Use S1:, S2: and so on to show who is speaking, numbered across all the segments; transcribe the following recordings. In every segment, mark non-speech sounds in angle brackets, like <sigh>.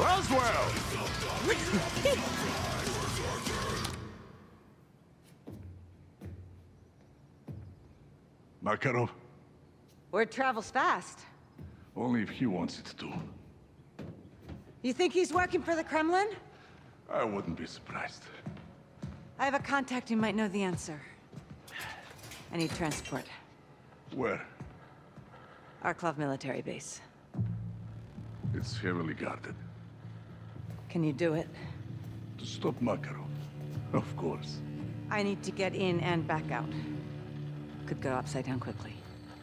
S1: Laswell! Makarov?
S2: Word travels fast.
S1: Only if he wants it to.
S2: You think he's working for the Kremlin?
S1: I wouldn't be surprised.
S2: I have a contact who might know the answer. I need transport.
S1: Where?
S2: Arklov military base.
S1: It's heavily guarded.
S2: Can you do it?
S1: To stop Makarov. Of course.
S2: I need to get in and back out. Could go upside down quickly.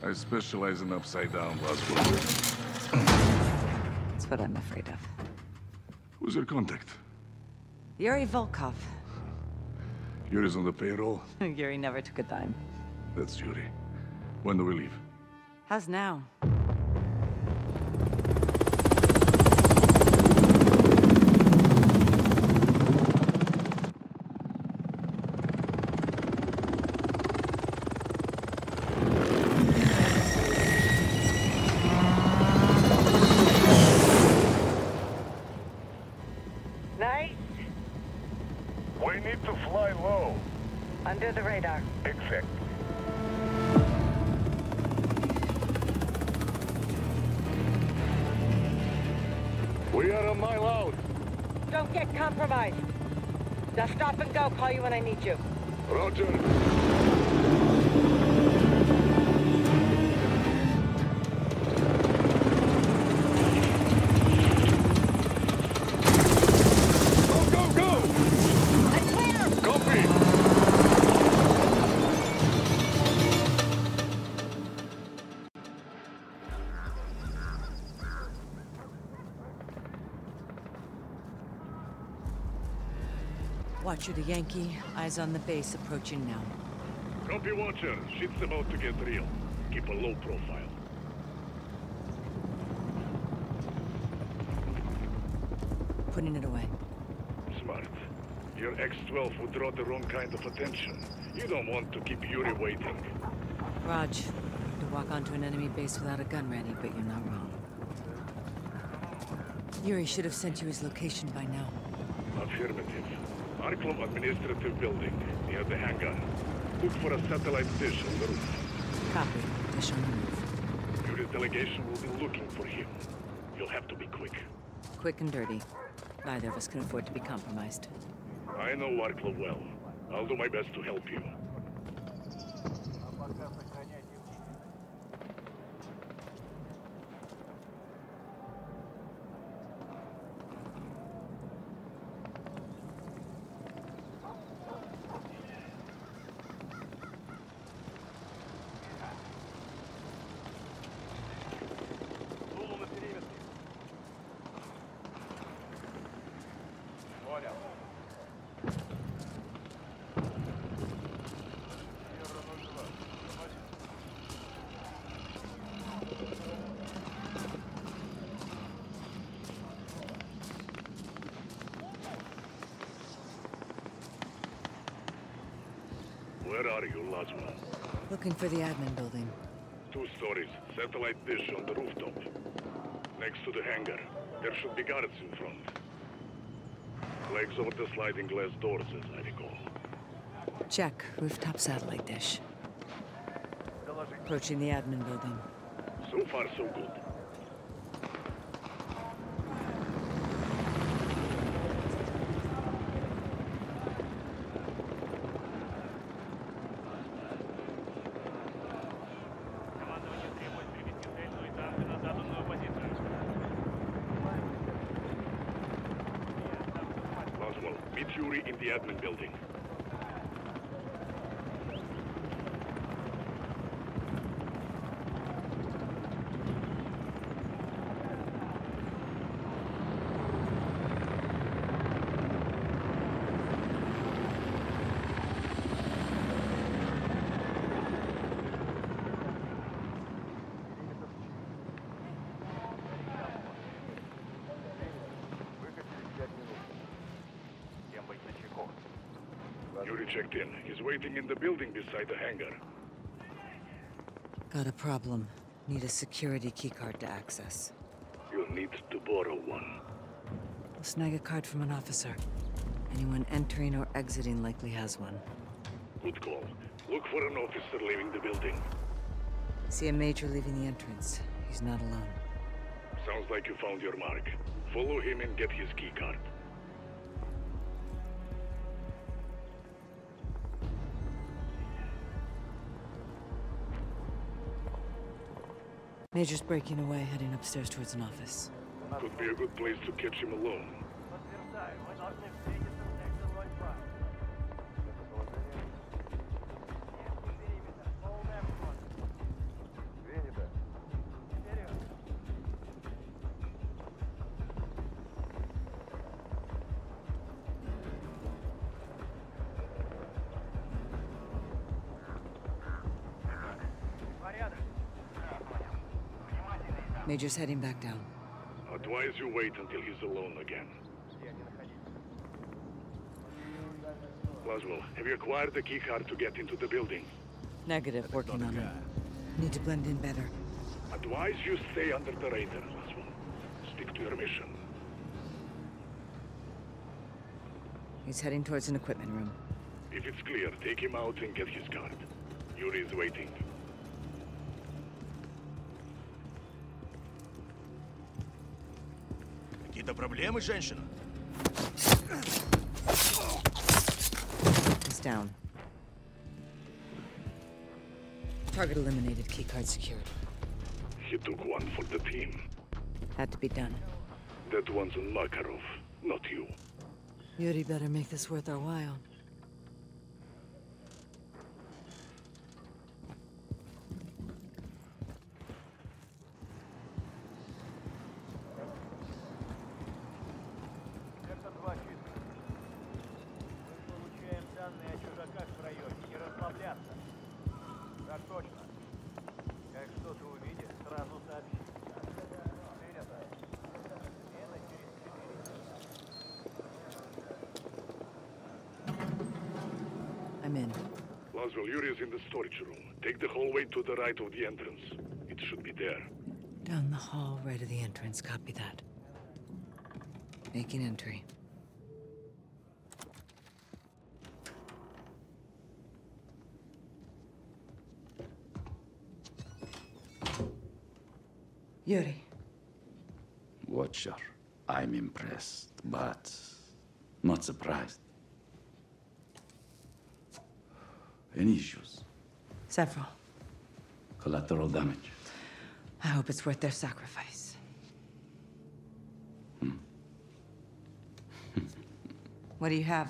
S1: I specialize in upside down Laswell.
S2: That's what I'm afraid of.
S1: Who's your contact?
S2: Yuri Volkov.
S1: Yuri's on the payroll? <laughs>
S2: Yuri never took a dime.
S1: That's Yuri. When do we leave?
S2: How's now? Under the radar.
S3: Exact. We are a mile out.
S2: Don't get compromised. Now stop and go. Call you when I need you.
S3: Roger.
S2: Watcher the Yankee. Eyes on the base approaching now.
S3: Copy, Watcher. Shit's about to get real. Keep a low profile.
S2: Putting it away.
S3: Smart. Your X-12 would draw the wrong kind of attention. You don't want to keep Yuri waiting.
S2: Raj, to walk onto an enemy base without a gun ready, but you're not wrong. Yuri should have sent you his location by now.
S3: Affirmative. Arklov Administrative Building, near the hangar. Look for a satellite dish on the roof.
S2: Copy. Dish on the move.
S3: Yuri's delegation will be looking for him. You'll have to be quick.
S2: Quick and dirty. Neither of us can afford to be compromised.
S3: I know Arklov well. I'll do my best to help you. Where are you, Laswell?
S2: Looking for the admin building.
S3: Two stories. Satellite dish on the rooftop. Next to the hangar. There should be guards in front. Legs over the sliding glass doors, as I recall.
S2: Check. Rooftop satellite dish. Approaching the admin building.
S3: So far, so good. Yuri in the admin building. Yuri checked in. He's waiting in the building beside the hangar.
S2: Got a problem. Need a security keycard to access.
S3: You'll need to borrow one.
S2: We'll snag a card from an officer. Anyone entering or exiting likely has one.
S3: Good call. Look for an officer leaving the building.
S2: See a major leaving the entrance. He's not alone.
S3: Sounds like you found your mark. Follow him and get his key
S2: Major's breaking away, heading upstairs towards an office.
S3: Could be a good place to catch him alone.
S2: Major's heading back down.
S3: Advise you wait until he's alone again. Laswell, have you acquired the key card to get into the building?
S2: Negative, working on it. Need to blend in better.
S3: Advise you stay under the radar, Laswell. Stick to your mission.
S2: He's heading towards an equipment room.
S3: If it's clear, take him out and get his card. Yuri is waiting.
S4: проблемы, женщина?
S2: He's down. Target eliminated, keycard secured.
S3: He took one for the team.
S2: Had to be done.
S3: That one's on Makarov, not you.
S2: Yuri better make this worth our while. I'm in.
S3: Laswell, Yuri is in the storage room. Take the hallway to the right of the entrance. It should be there.
S2: Down the hall, right of the entrance. Copy that. Making entry. Yuri,
S5: Watcher, I'm impressed, but not surprised. Any issues?
S2: several.
S5: Collateral damage?
S2: I hope it's worth their sacrifice. <laughs> what do you have?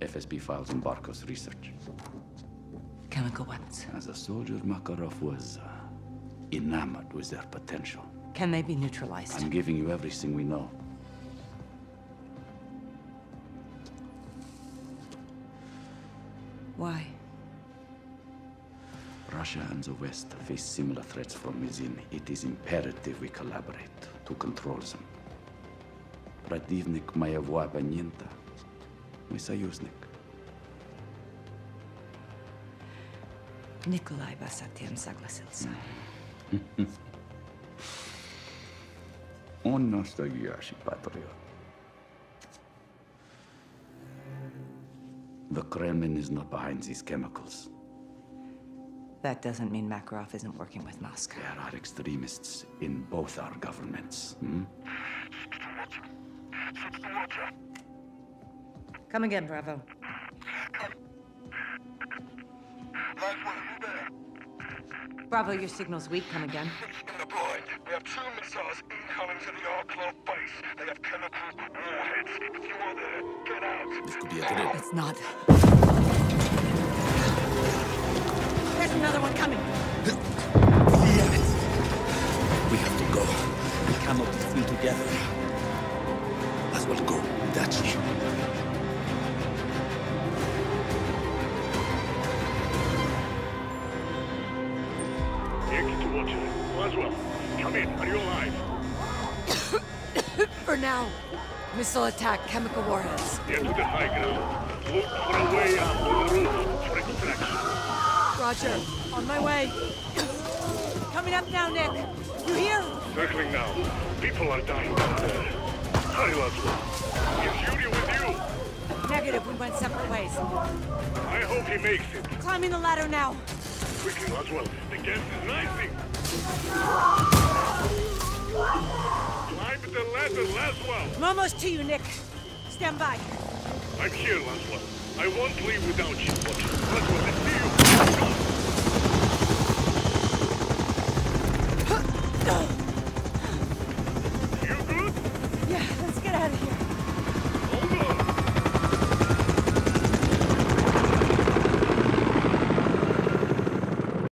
S5: FSB files in Barkov's research.
S2: Chemical weapons.
S5: As a soldier, Makarov was uh, enamored with their potential.
S2: Can they be neutralized?
S5: I'm giving you everything we know.
S2: Why?
S5: Russia and the West face similar threats from within. It is imperative we collaborate to control them. Противник моего оппонента – мой союзник.
S2: Nikolai Basatian согласился. <laughs>
S5: Он настоящий патриот. The Kremlin is not behind these chemicals.
S2: That doesn't mean Makarov isn't working with Moscow.
S5: There are extremists in both our governments. hmm?
S2: Come again, Bravo. Bravo, your signal's weak. Come again.
S6: in. We have two missiles incoming to the Arklov base. They have chemical warheads. If you are there, get out.
S5: This could be a good idea.
S2: It's not. There's another one coming.
S5: We have to go. We cannot be free together. As well go, Dachi.
S3: To. Laswell, come in. Are you alive? <coughs>
S2: For now. Missile attack, chemical warheads.
S3: Get to the high ground. Look for a way up to the roof for extraction.
S2: Roger. On my way. <coughs> Coming up now, Nick. You hear?
S3: Circling now. People are dying down there. Hurry, Laswell. Is Yuri with you?
S2: Negative, we went separate ways.
S3: I hope he makes it.
S2: Climbing the ladder now.
S3: Quickly, Laswell. The gas is rising. Climb the ladder, Laswell.
S2: I'm almost to you, Nick. Stand by.
S3: I'm here, Laswell. I won't leave without you, but Laswell, I see you.
S2: Ugh.